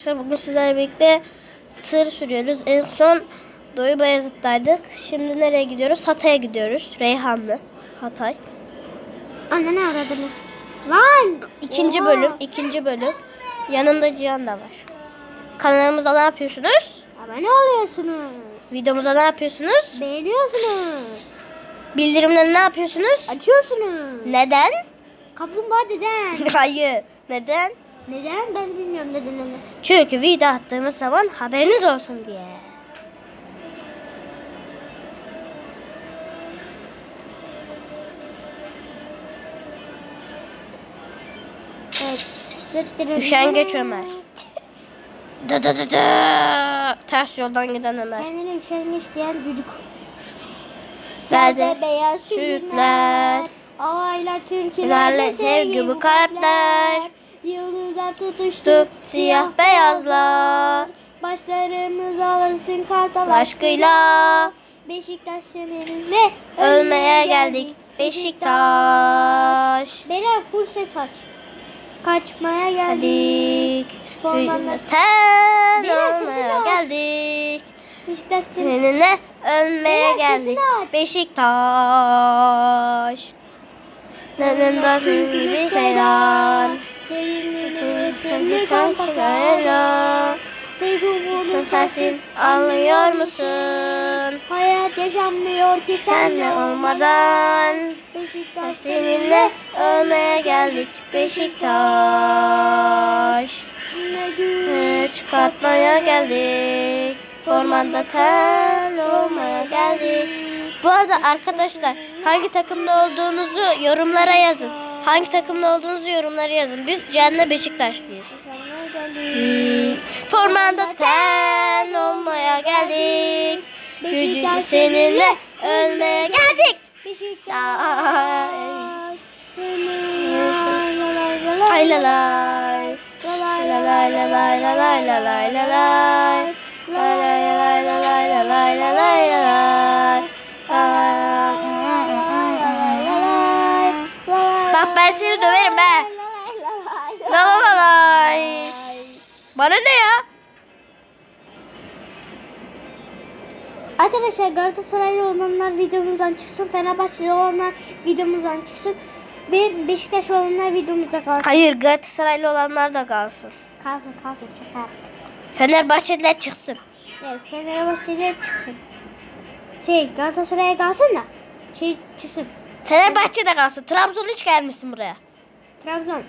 Arkadaşlar bugün sizlerle birlikte tır sürüyoruz. En son Doğu Bayazıt'taydık. Şimdi nereye gidiyoruz? Hatay'a gidiyoruz. Reyhanlı. Hatay. Anne ne aradınız? Lan! İkinci Oha! bölüm. ikinci bölüm. Yanımda Cihan da var. Kanalımıza ne yapıyorsunuz? Abone oluyorsunuz. Videomuza ne yapıyorsunuz? Beğeniyorsunuz. Bildirimleri ne yapıyorsunuz? Açıyorsunuz. Neden? Kaplumbağa deden. Hayır. Neden? Neden? Ben bilmiyorum nedenini. Çünkü video attığımız zaman haberiniz olsun diye. Evet. Üşengeç Ömer. Dı dı dı dı. Ters yoldan giden Ömer. Kendine üşengeç diyen çocuk. Nerede beyaz sürükler, Ağayla türkülerle sevgi bu kalpler. Yıldızlar tutuştu Tu siyah beyazlar. Başlarımız alınsın kartal Aşkıyla Beşiktaş seninle ölmeye geldik Beşiktaş. Beyler full set aç. Kaçmaya geldik. Geldik. Formanla- Ten Biraz sesini ölmeye geldik. Beşiktaş seninle. Ölmeye geldik. Beşiktaş. Neden da bir seyran. Kampasayla. Tek umudum Sensin anlıyor musun? Hayat yaşanmıyor ki Senle olmadan. Beşiktaş Seninle ölmeye geldik Beşiktaş. Ne gün Ee, Çıkartmaya geldik. Ormanda tel olmaya geldik. Bu arada arkadaşlar hangi takımda olduğunuzu yorumlara yazın. Hangi takımda olduğunuzu yorumlara yazın. Biz Cennet Beşiktaşlıyız. Formanda ten olmaya geldik. Gücünü seninle ölmeye geldik. Beşiktaş. Ay la lay. La lay la lay la lay la lay la lay. La lay la lay la lay la lay la lay la lay. Ben seni döverim he. La la la lay. Bana ne ya? Arkadaşlar Galatasaraylı olanlar videomuzdan çıksın. Fenerbahçeli olanlar videomuzdan çıksın. Ve Beşiktaş olanlar videomuzda kalsın. Hayır Galatasaraylı olanlar da kalsın. Kalsın kalsın şaka. Fenerbahçeliler çıksın. Evet Fenerbahçeli çıksın. Şey Galatasaray'a kalsın da şey çıksın. Fenerbahçe de kalsın. Trabzon hiç gelmesin buraya. Trabzon.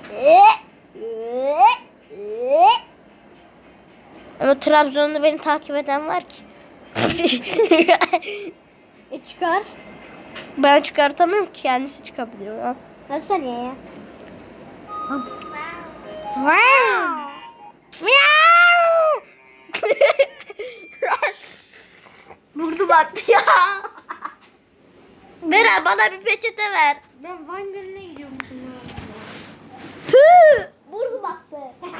Ama Trabzon'da beni takip eden var ki. E çıkar. ben çıkartamıyorum ki kendisi çıkabiliyor. Ha. Hadi sen ye ya. Burnu battı ya. Ver abi, bana bir peçete ver. Ben Van Gölü'ne gidiyormuşum ya. Püh. Burnu baktı.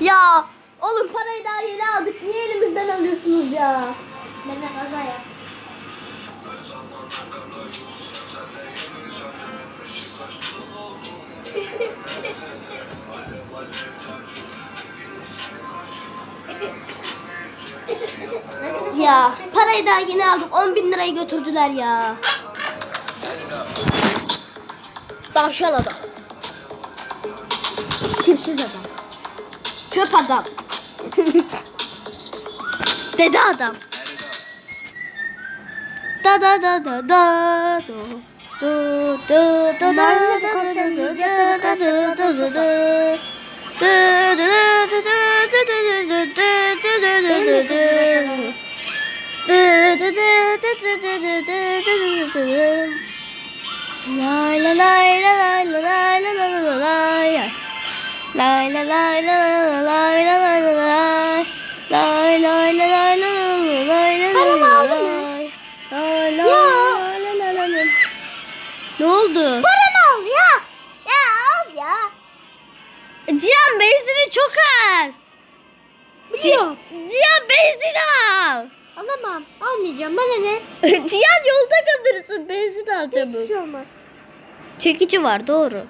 Ya oğlum parayı daha yeni aldık. Niye elimizden alıyorsunuz ya? Ben de kaza yap. Ya parayı daha yeni aldık. 10 bin lirayı götürdüler ya. Tavşan adam. Tipsiz adam. Çöp adam. Dede adam. Da da da da da do. Do do do da da da da da da da da da da da. Du du du du du du du du du du du Lay la lay la lay la lay la la la la lay. Lay la lay la la la lay la la la lay. Lay lay la lay la la la lay la lay. Lay lay la la la la. Ne oldu? Paranı al ya. Ya al ya. Cihan benzini çok az. Biliyorum. Cihan benzin al. Alamam. Almayacağım. Bana ne? Cihan yolda kalırsın benzin al Hiçbir çabuk. şey olmaz. Çekici var doğru.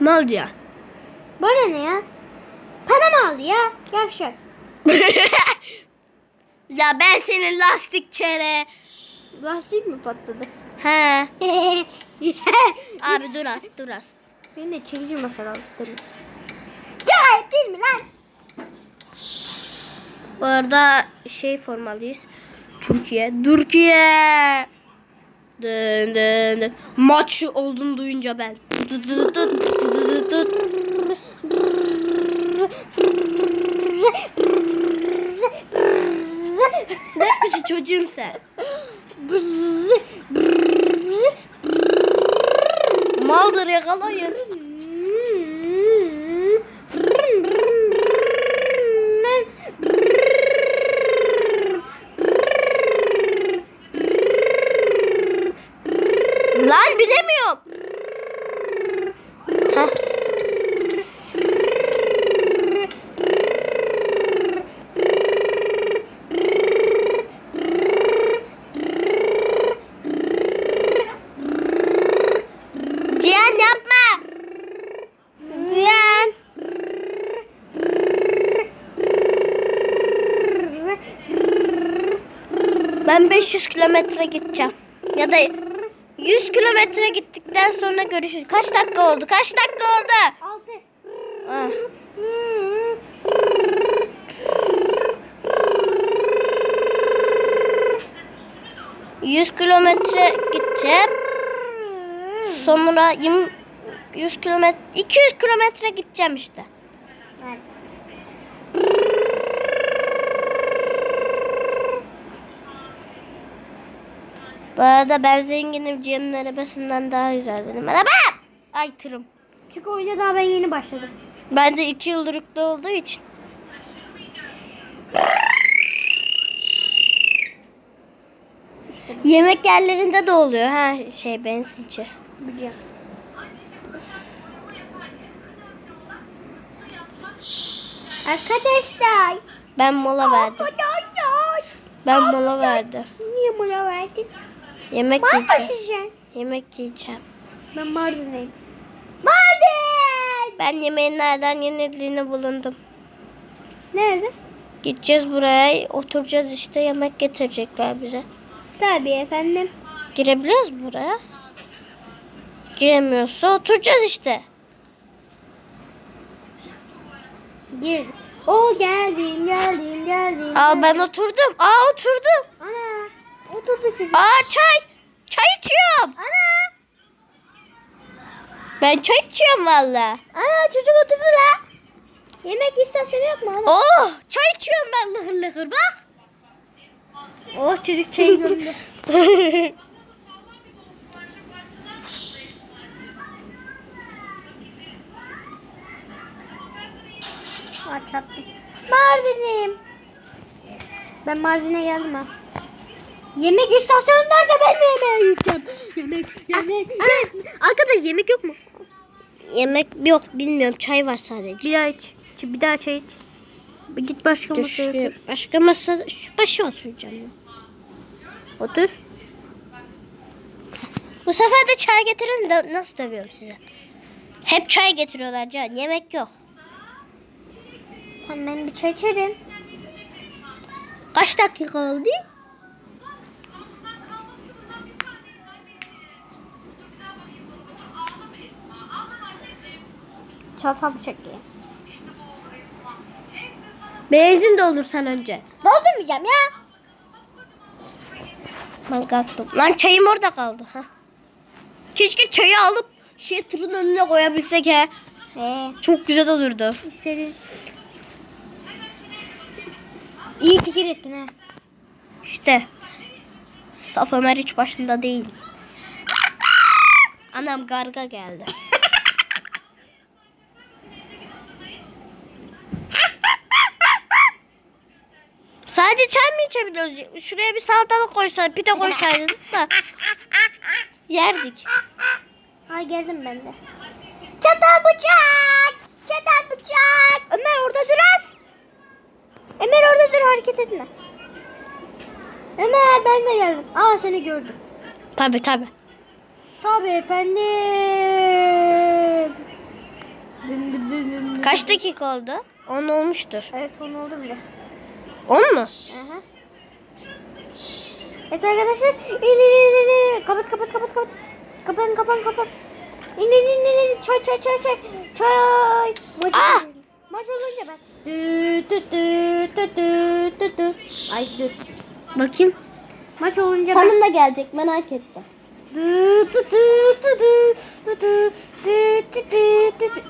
Mal diyor. Bana ne ya? Para mı aldı ya? Yavşak. ya ben senin lastik kere. Lastik mi patladı? He. Abi dur az dur az. Benim de çekici masal. Ya ayıp değil mi lan? Bu arada şey formalıyız. Türkiye. Türkiye. Dın dın dın. Maç olduğunu duyunca ben. Dı. Sinek misin çocuğum sen? Maldır yakalayın. 100 kilometre gideceğim. Ya da 100 kilometre gittikten sonra görüşürüz. Kaç dakika oldu? Kaç dakika oldu? 6. Ah. Yüz kilometre gideceğim. Sonra 20, 100 kilometre, 200 kilometre gideceğim işte. Bu arada ben zenginim Cihan'ın arabasından daha güzel benim arabam. Ay tırım. Çünkü oyuna daha ben yeni başladım. Ben de iki yıldır olduğu için. Yemek yerlerinde de oluyor ha şey benzinci. Biliyorum. Arkadaşlar. Ben mola verdim. Arkadaşlar. Ben mola verdim. Niye mola verdin? Yemek yiyeceğim. Yemek yiyeceğim. Ben Mardin'deyim. Mardin! Ben yemeğin nereden yenildiğini bulundum. Nerede? Gideceğiz buraya oturacağız işte yemek getirecekler bize. Tabii efendim. Girebiliyoruz buraya? Giremiyorsa oturacağız işte. Gir. O geldim geldim geldim. Aa ben oturdum. Aa oturdum. Ana. Oturdu çocuk. Aa çay. Çay içiyorum. Ana. Ben çay içiyorum valla. Ana çocuk oturdu la. Yemek istasyonu yok mu ana? Oh çay içiyorum ben lıhır lıhır bak. Oh çocuk çayı gömdü. Aa çarptım. Mardin'im. Ben Mardin'e geldim ha. Yemek istasyonu nerede ben de yemeği yiyeceğim. Yemek, yemek, yemek. Arkadaş yemek yok mu? Yemek yok bilmiyorum çay var sadece. Bir daha iç. Bir daha çay iç. Bir Git başka Dur masaya otur. başka masa şu başa oturacağım. Otur. Bu sefer de çay getirin de nasıl dövüyorum size. Hep çay getiriyorlar Can. Yemek yok. Tamam ben bir çay içerim. Kaç dakika oldu? Bıçak ye. Benzin doldursan önce. Doldurmayacağım ya. Ben kalktım. Lan çayım orada kaldı. ha. Keşke çayı alıp şey tırın önüne koyabilsek he. Ee, Çok güzel olurdu. istedin. İyi fikir ettin ha. İşte. Saf Ömer hiç başında değil. Anam garga geldi. İçebiliyoruz? Şuraya bir salatalık koysaydın, pide koysaydın da yerdik. Ha geldim ben de. Çatal bıçak. Çatal bıçak. Ömer orada dur az. Ömer orada dur hareket etme. Ömer ben de geldim. Aa seni gördüm. Tabi tabi. Tabii efendim. Dın dın dın dın dın. Kaç dakika oldu? 10 olmuştur. Evet onu oldu bile. 10 mu? Aha. Evet arkadaşlar. İndir indir indir. Kapat kapat kapat kapat. Kapan kapan kapan. İndir indir indir. Çay çay çay çay. Çay. Maç ah! Maç olunca ben. Dü dü dü dü dü dü dü. Ay dur. Bakayım. Maç olunca Sanın ben. Da gelecek merak etme.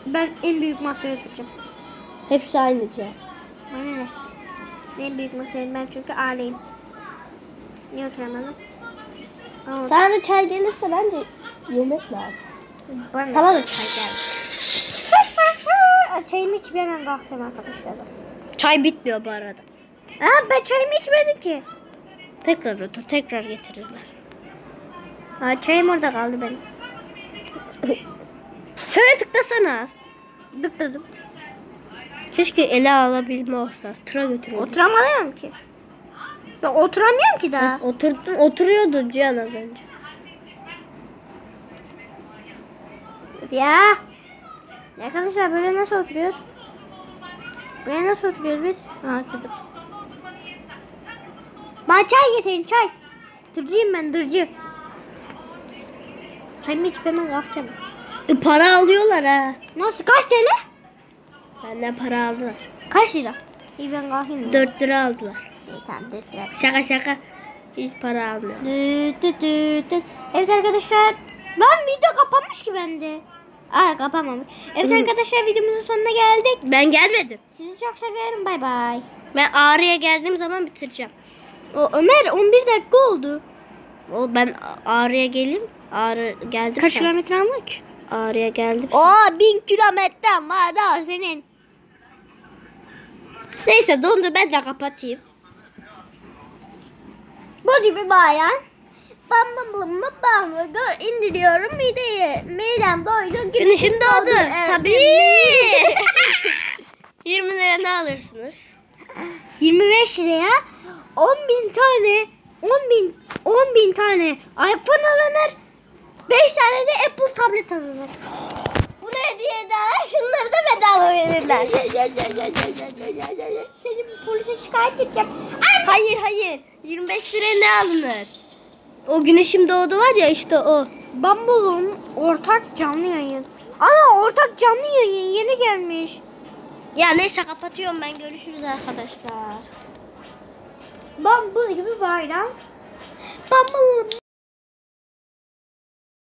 Ben en büyük masaya yapacağım. Hepsi aynı şey. Bana ne? En büyük masaya ben çünkü aileyim. Niye oturamadım? Ama Sana da çay gelirse bence yemek lazım. bana Sana da çay geldi. Çayımı içip hemen kalkacağım arkadaşlar. Çay bitmiyor bu arada. Aa, ben çayımı içmedim ki. Tekrar otur, tekrar getirirler. Ha, çayım orada kaldı benim. Çaya tıklasana az. Dıkladım. Keşke ele alabilme olsa. Tıra götürüyordu. Oturamıyorum ki. Ben oturamıyorum ki daha. Oturdun, oturuyordu Cihan az önce. Ya. Arkadaşlar böyle nasıl oturuyoruz? Buraya nasıl oturuyoruz biz? Ha oturduk. Bana çay getirin çay. Dırcıyım ben dırcı. Çayımı içip hemen kalkacağım. E, para alıyorlar ha. Nasıl kaç TL? Benden para aldılar. Kaç lira? İyi ben kalkayım. 4 lira aldılar. İyi tamam 4 lira. Şaka şaka. Hiç para almıyor. Düt düt düt düt. Evet arkadaşlar. Lan video kapanmış ki bende. Aa kapanmamış. Evet arkadaşlar videomuzun sonuna geldik. Ben gelmedim. Sizi çok seviyorum. Bay bay. Ben Ağrı'ya geldiğim zaman bitireceğim. O Ömer 11 dakika oldu. O ben Ağrı'ya geleyim. Ağrı geldim. Kaç sen. kilometre aldık? Ağrı'ya geldim. Oo 1000 kilometrem var daha senin. Neyse dondu ben de kapatayım. Bu gibi bayan. Bam bam bam bam bam gör indiriyorum mideye. Midem doydu. Güneşim doğdu. Evet. Tabii. 20 lira ne alırsınız? 25 liraya 10 bin tane 10 bin 10 bin tane iPhone alınır. 5 tane de Apple tablet alınır. Hediye ederler. Şunları da bedava verirler. Seni polise şikayet edeceğim. hayır hayır. 25 liraya ne alınır? O güneşim doğdu var ya işte o. Bumble'ın ortak canlı yayın. Ana ortak canlı yayın yeni gelmiş. Ya neyse kapatıyorum ben. Görüşürüz arkadaşlar. Bambuz gibi bayram. Bumble